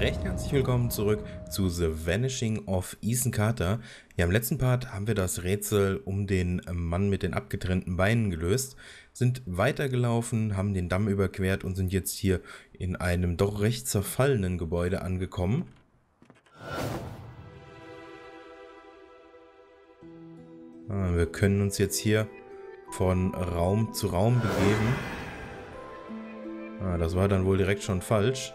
recht herzlich willkommen zurück zu The Vanishing of Ethan Carter. Ja, im letzten Part haben wir das Rätsel um den Mann mit den abgetrennten Beinen gelöst, sind weitergelaufen, haben den Damm überquert und sind jetzt hier in einem doch recht zerfallenen Gebäude angekommen. Ah, wir können uns jetzt hier von Raum zu Raum begeben. Ah, das war dann wohl direkt schon falsch.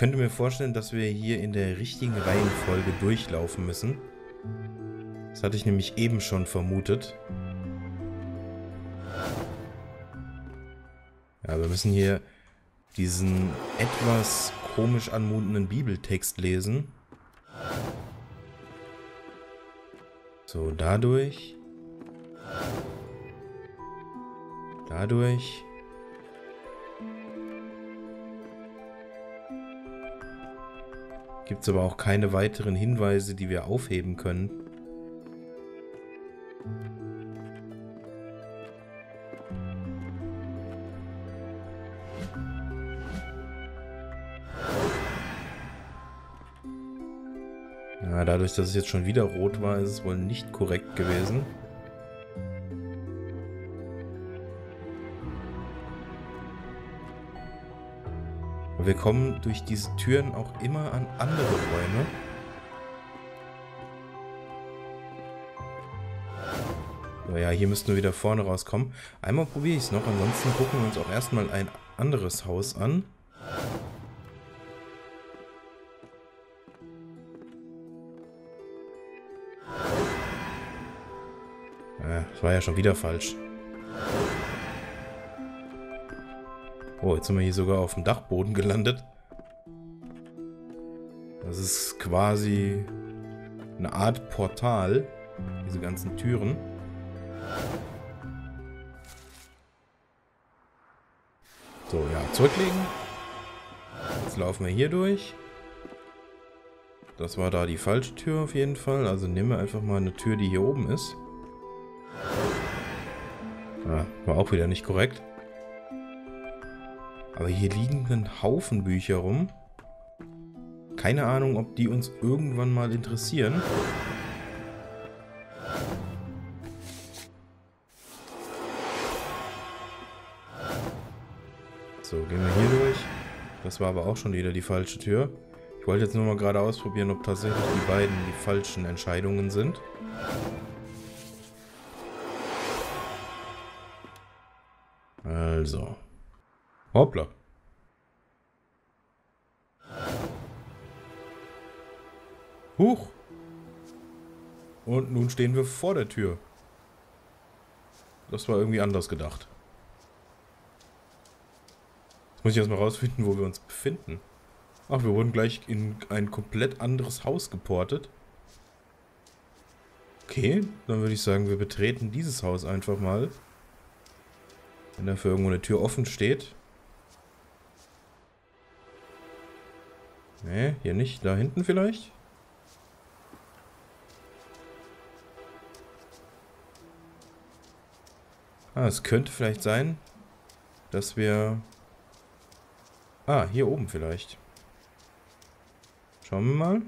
Könnte mir vorstellen, dass wir hier in der richtigen Reihenfolge durchlaufen müssen. Das hatte ich nämlich eben schon vermutet. Ja, wir müssen hier diesen etwas komisch anmutenden Bibeltext lesen. So, dadurch. Dadurch. Gibt es aber auch keine weiteren Hinweise, die wir aufheben können. Ja, dadurch, dass es jetzt schon wieder rot war, ist es wohl nicht korrekt gewesen. Wir kommen durch diese Türen auch immer an andere Räume. So, ja, hier müssten wir wieder vorne rauskommen. Einmal probiere ich es noch, ansonsten gucken wir uns auch erstmal ein anderes Haus an. Ja, das war ja schon wieder falsch. Oh, jetzt sind wir hier sogar auf dem Dachboden gelandet. Das ist quasi eine Art Portal. Diese ganzen Türen. So, ja, zurücklegen. Jetzt laufen wir hier durch. Das war da die falsche Tür auf jeden Fall. Also nehmen wir einfach mal eine Tür, die hier oben ist. Ah, war auch wieder nicht korrekt. Aber hier liegen ein Haufen Bücher rum. Keine Ahnung, ob die uns irgendwann mal interessieren. So, gehen wir hier durch. Das war aber auch schon wieder die falsche Tür. Ich wollte jetzt nur mal gerade ausprobieren, ob tatsächlich die beiden die falschen Entscheidungen sind. Also. Hoppla. Huch. Und nun stehen wir vor der Tür. Das war irgendwie anders gedacht. Jetzt muss ich erstmal rausfinden, wo wir uns befinden. Ach, wir wurden gleich in ein komplett anderes Haus geportet. Okay, dann würde ich sagen, wir betreten dieses Haus einfach mal. Wenn dafür irgendwo eine Tür offen steht. Nee, hier nicht. Da hinten vielleicht? Ah, es könnte vielleicht sein, dass wir... Ah, hier oben vielleicht. Schauen wir mal.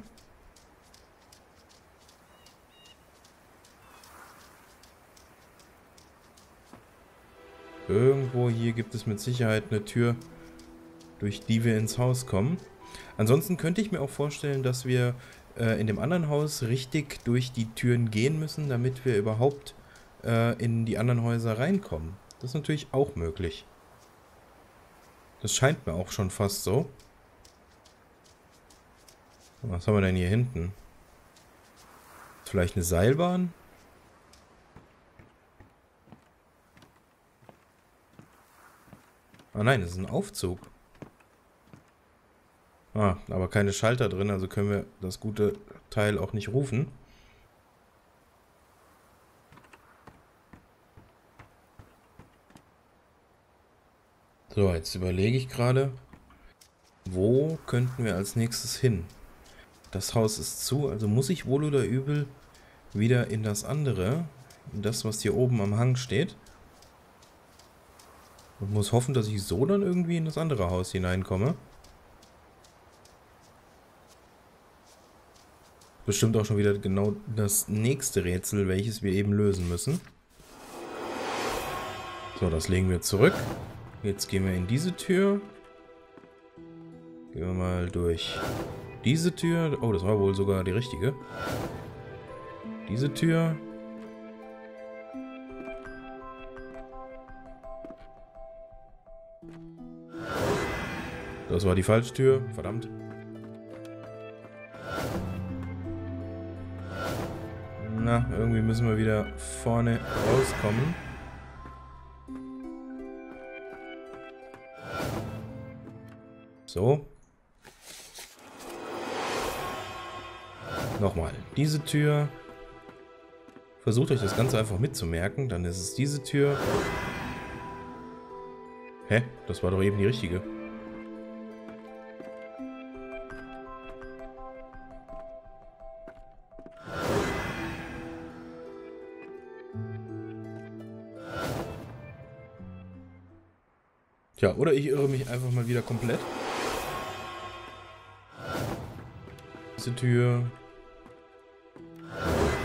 Irgendwo hier gibt es mit Sicherheit eine Tür, durch die wir ins Haus kommen. Ansonsten könnte ich mir auch vorstellen, dass wir äh, in dem anderen Haus richtig durch die Türen gehen müssen, damit wir überhaupt äh, in die anderen Häuser reinkommen. Das ist natürlich auch möglich. Das scheint mir auch schon fast so. Was haben wir denn hier hinten? Vielleicht eine Seilbahn? Ah nein, das ist ein Aufzug. Ah, aber keine Schalter drin, also können wir das gute Teil auch nicht rufen. So, jetzt überlege ich gerade, wo könnten wir als nächstes hin? Das Haus ist zu, also muss ich wohl oder übel wieder in das andere, in das, was hier oben am Hang steht. Und muss hoffen, dass ich so dann irgendwie in das andere Haus hineinkomme. Bestimmt auch schon wieder genau das nächste Rätsel, welches wir eben lösen müssen. So, das legen wir zurück. Jetzt gehen wir in diese Tür. Gehen wir mal durch diese Tür. Oh, das war wohl sogar die richtige. Diese Tür. Das war die falsche Tür. Verdammt. Na, irgendwie müssen wir wieder vorne rauskommen. So. Nochmal. Diese Tür. Versucht euch das Ganze einfach mitzumerken. Dann ist es diese Tür. Hä? Das war doch eben die richtige. Tja, oder ich irre mich einfach mal wieder komplett. Diese Tür.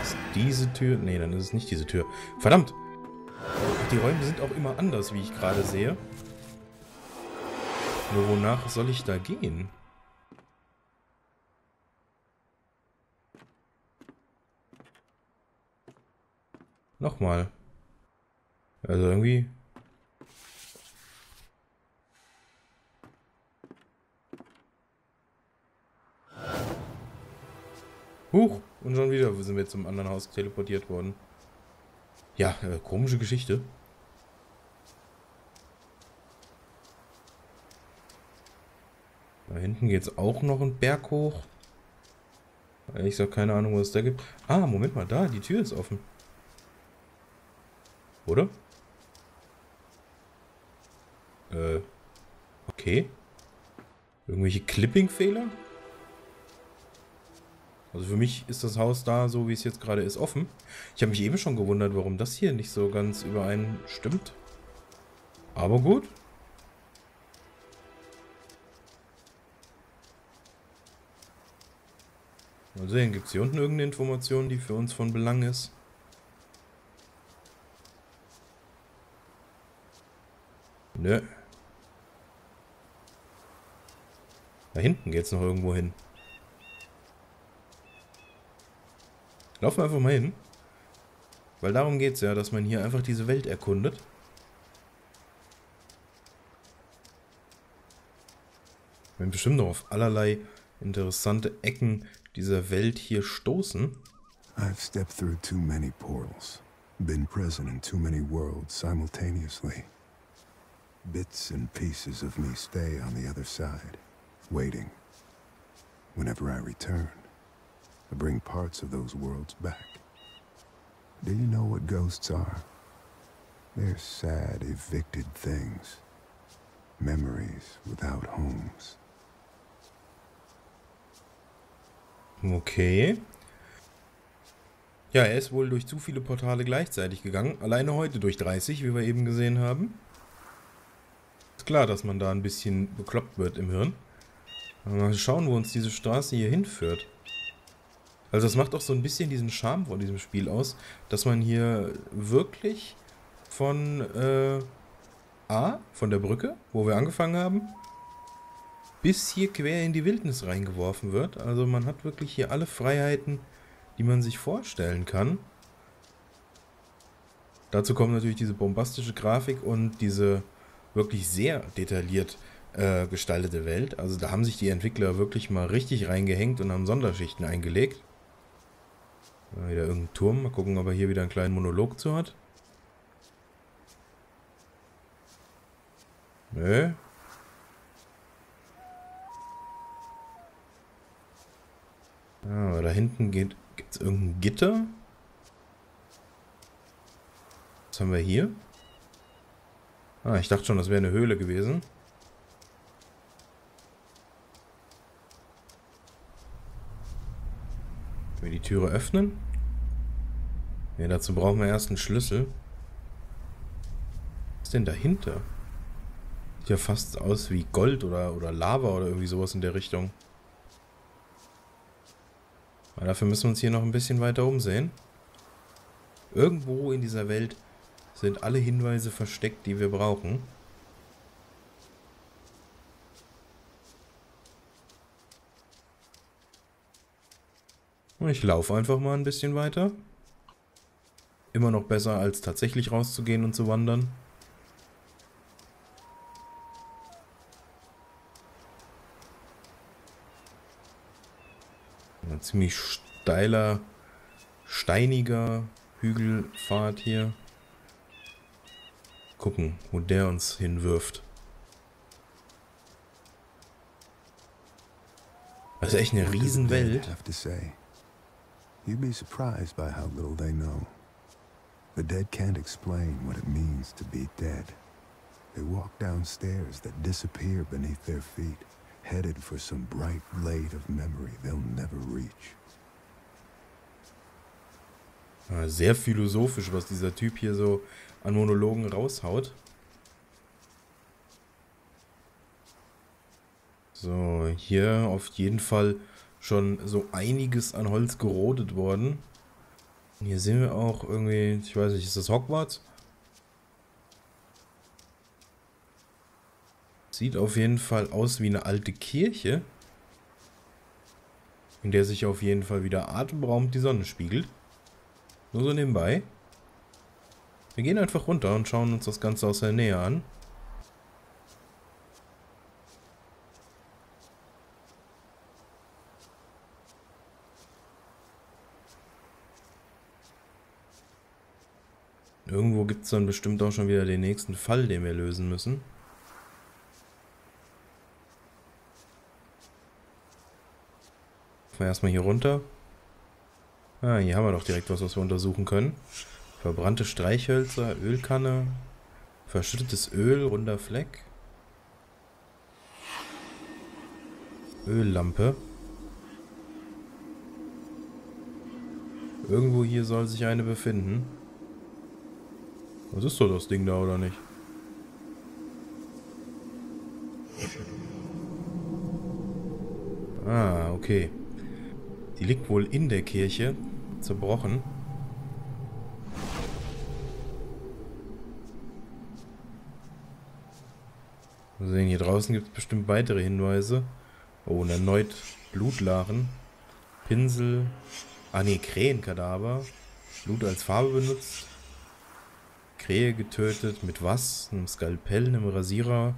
Ist diese Tür? Nee, dann ist es nicht diese Tür. Verdammt! Die Räume sind auch immer anders, wie ich gerade sehe. Nur wonach soll ich da gehen? Nochmal. Also irgendwie Huch, und schon wieder sind wir zum anderen Haus teleportiert worden. Ja, äh, komische Geschichte. Da hinten geht es auch noch einen Berg hoch. Ich sag keine Ahnung, was es da gibt. Ah, Moment mal, da, die Tür ist offen. Oder? Äh, okay. Irgendwelche Clipping-Fehler? Also für mich ist das Haus da, so wie es jetzt gerade ist, offen. Ich habe mich eben schon gewundert, warum das hier nicht so ganz übereinstimmt. Aber gut. Mal sehen, gibt es hier unten irgendeine Information, die für uns von Belang ist? Nö. Da hinten geht es noch irgendwo hin. Laufen wir einfach mal hin. Weil darum geht es ja, dass man hier einfach diese Welt erkundet. Wir werden bestimmt noch auf allerlei interessante Ecken dieser Welt hier stoßen. I've stepped through too many portals. Been present in too many worlds simultaneously. Bits and pieces of me stay on the other side, waiting. Whenever I return, to bring parts of those worlds back. Do you know what ghosts are? They're sad, evicted things. Memories without homes. Okay. Ja, er ist wohl durch zu viele Portale gleichzeitig gegangen. Alleine heute durch 30, wie wir eben gesehen haben. Ist klar, dass man da ein bisschen bekloppt wird im Hirn. Mal schauen, wo uns diese Straße hier hinführt. Also das macht auch so ein bisschen diesen Charme von diesem Spiel aus, dass man hier wirklich von äh, A, von der Brücke, wo wir angefangen haben, bis hier quer in die Wildnis reingeworfen wird. Also man hat wirklich hier alle Freiheiten, die man sich vorstellen kann. Dazu kommt natürlich diese bombastische Grafik und diese wirklich sehr detailliert äh, gestaltete Welt. Also da haben sich die Entwickler wirklich mal richtig reingehängt und haben Sonderschichten eingelegt. Wieder irgendein Turm. Mal gucken, ob er hier wieder einen kleinen Monolog zu hat. Nö. Ja, aber da hinten geht es irgendein Gitter. Was haben wir hier? Ah, ich dachte schon, das wäre eine Höhle gewesen. Können wir die Türe öffnen? Ne, dazu brauchen wir erst einen Schlüssel. Was ist denn dahinter? Sieht ja fast aus wie Gold oder, oder Lava oder irgendwie sowas in der Richtung. Aber dafür müssen wir uns hier noch ein bisschen weiter umsehen. Irgendwo in dieser Welt sind alle Hinweise versteckt, die wir brauchen. Ich laufe einfach mal ein bisschen weiter. Immer noch besser, als tatsächlich rauszugehen und zu wandern. Ein ziemlich steiler, steiniger Hügelpfad hier. Gucken, wo der uns hinwirft. Das ist echt eine Riesenwelt. You'd be surprised by how little they know. The dead can't explain what it means to be dead. They walk downstairs that disappear beneath their feet, headed for some bright blade of memory they'll never reach. Ah, sehr philosophisch, was dieser Typ hier so an Monologen raushaut. So, hier auf jeden Fall schon so einiges an Holz gerodet worden. Hier sehen wir auch irgendwie, ich weiß nicht, ist das Hogwarts? Sieht auf jeden Fall aus wie eine alte Kirche. In der sich auf jeden Fall wieder atemberaubend die Sonne spiegelt. Nur so nebenbei. Wir gehen einfach runter und schauen uns das Ganze aus der Nähe an. Irgendwo gibt es dann bestimmt auch schon wieder den nächsten Fall, den wir lösen müssen. Erstmal hier runter. Ah, hier haben wir doch direkt was, was wir untersuchen können. Verbrannte Streichhölzer, Ölkanne, verschüttetes Öl, runder Fleck. Öllampe. Irgendwo hier soll sich eine befinden. Was ist so das Ding da, oder nicht? Ah, okay. Die liegt wohl in der Kirche. Zerbrochen. Wir sehen, hier draußen gibt es bestimmt weitere Hinweise. Oh, und erneut Blutlachen. Pinsel. Ah ne, Krähenkadaver. Blut als Farbe benutzt. Krähe getötet. Mit was? Einem Skalpell, einem Rasierer?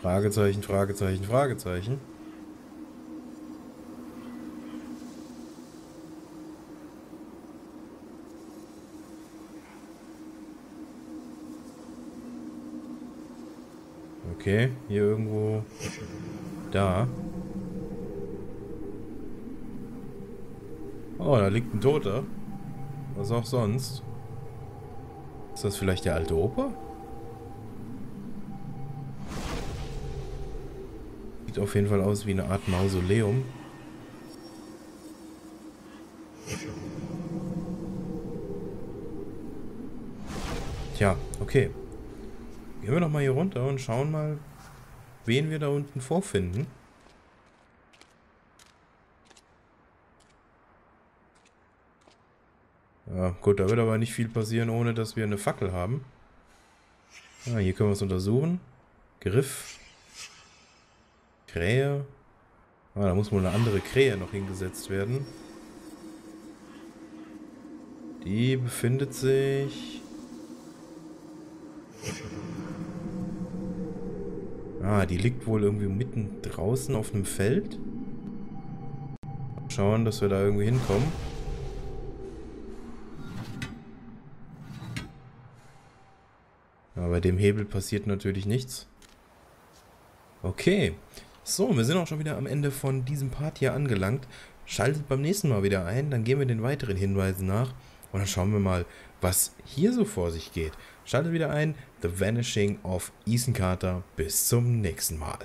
Fragezeichen, Fragezeichen, Fragezeichen. Okay, hier irgendwo da. Oh, da liegt ein Toter. Was auch sonst. Ist das vielleicht der alte Opa? Sieht auf jeden Fall aus wie eine Art Mausoleum. Tja, okay. Gehen wir doch mal hier runter und schauen mal, wen wir da unten vorfinden. Ja, gut, da wird aber nicht viel passieren, ohne dass wir eine Fackel haben. Ah, hier können wir es untersuchen. Griff. Krähe. Ah, da muss wohl eine andere Krähe noch hingesetzt werden. Die befindet sich... Ah, die liegt wohl irgendwie mitten draußen auf einem Feld. Schauen, dass wir da irgendwie hinkommen. Aber bei dem Hebel passiert natürlich nichts. Okay. So, wir sind auch schon wieder am Ende von diesem Part hier angelangt. Schaltet beim nächsten Mal wieder ein, dann gehen wir den weiteren Hinweisen nach und dann schauen wir mal, was hier so vor sich geht. Schaltet wieder ein, The Vanishing of Ethan Carter. Bis zum nächsten Mal.